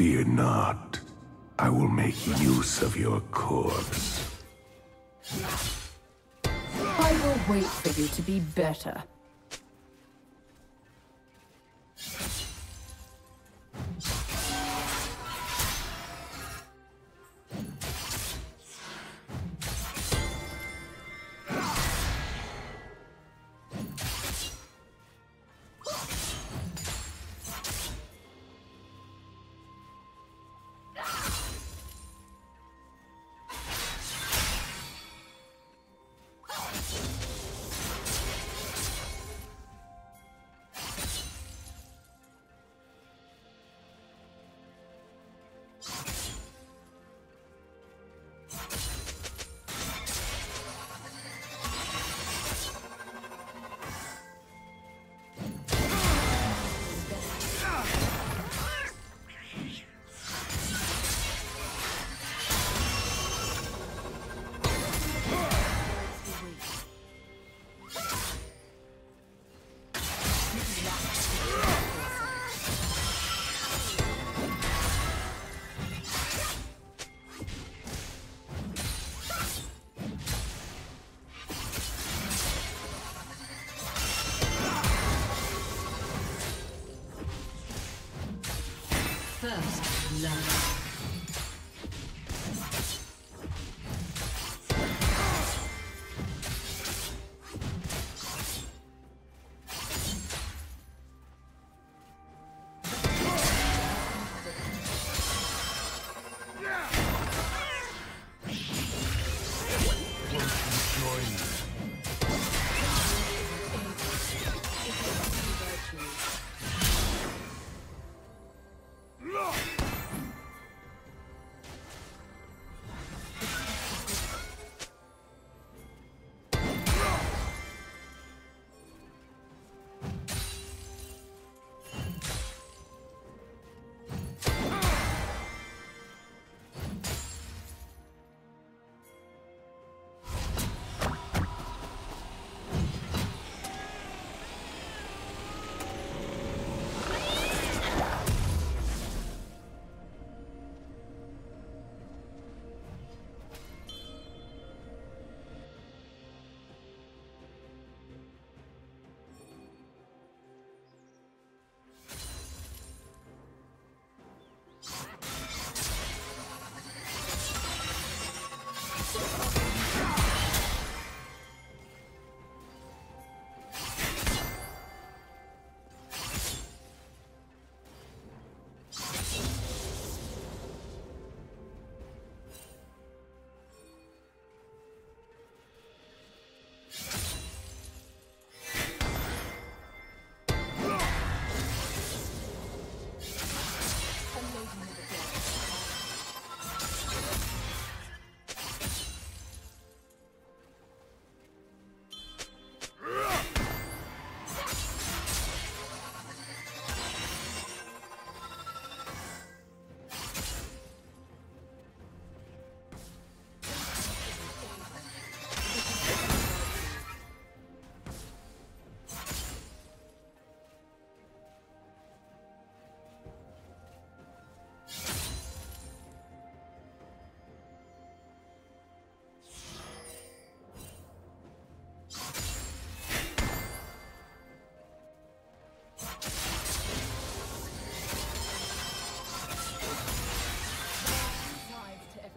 Fear not. I will make use of your corpse. I will wait for you to be better.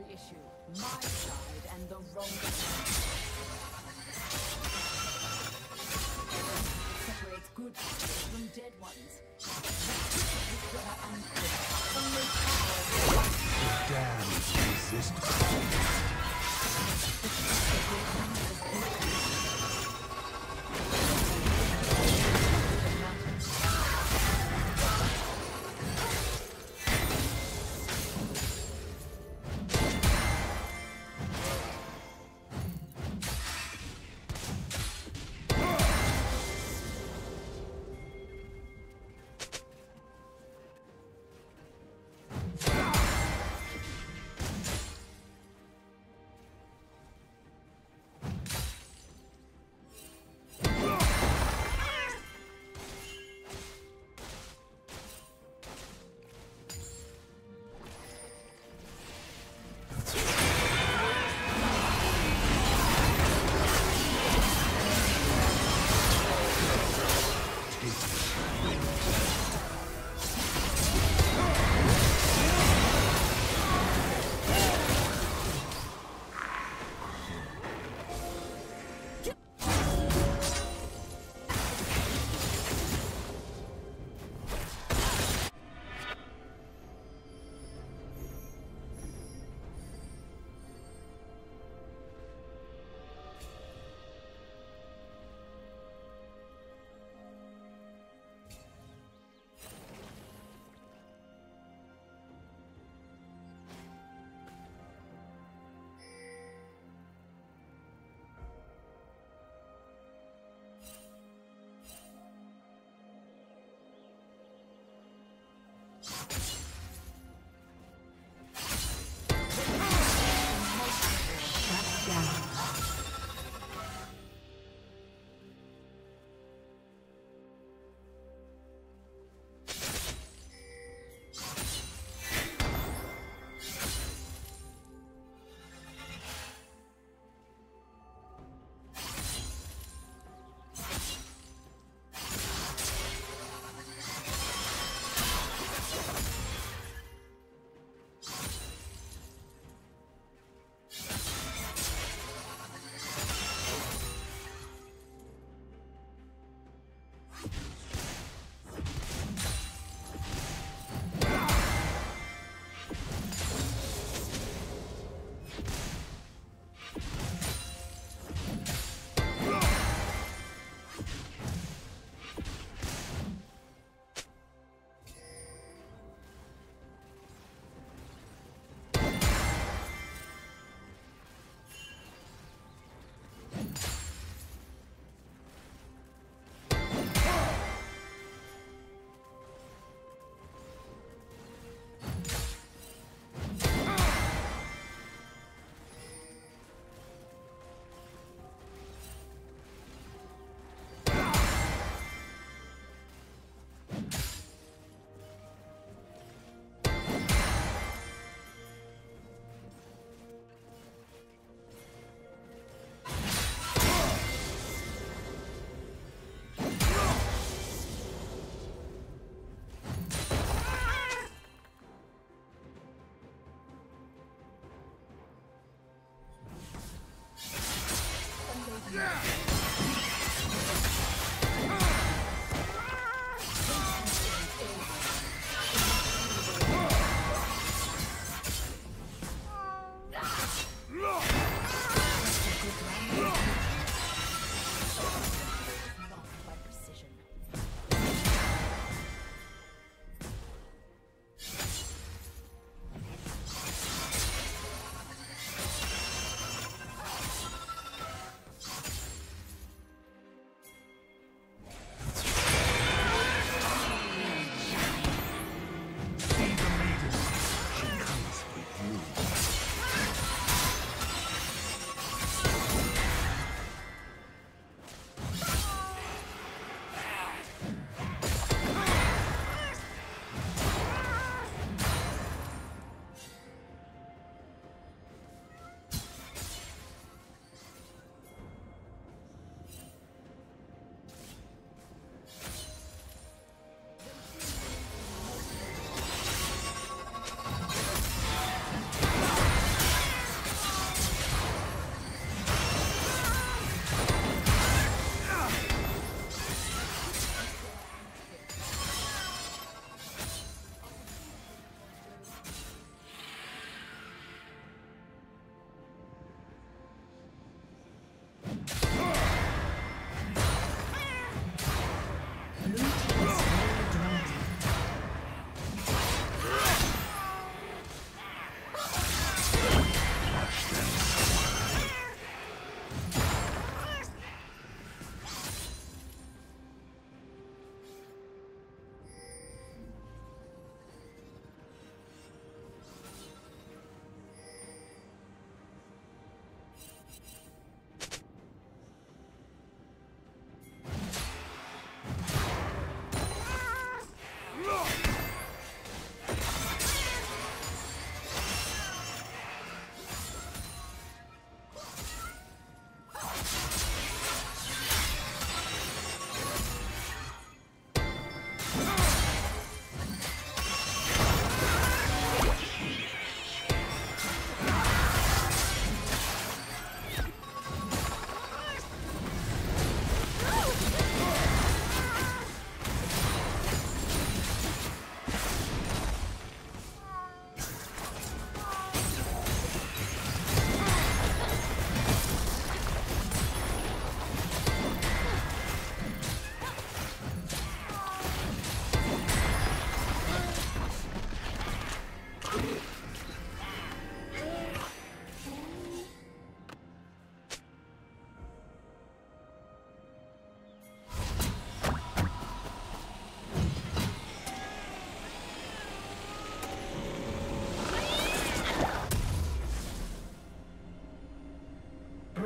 an issue. My side and the wrong side. Separates good people from dead ones. Damn, resist.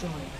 Destroyed.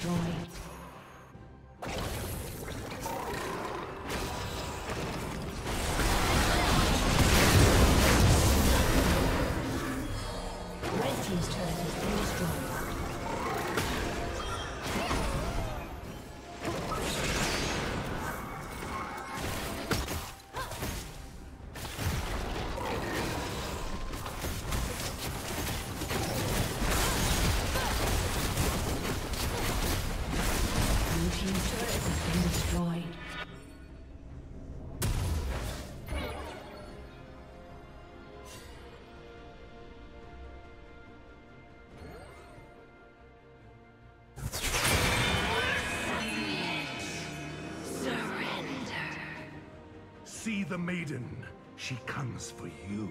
See the maiden. She comes for you.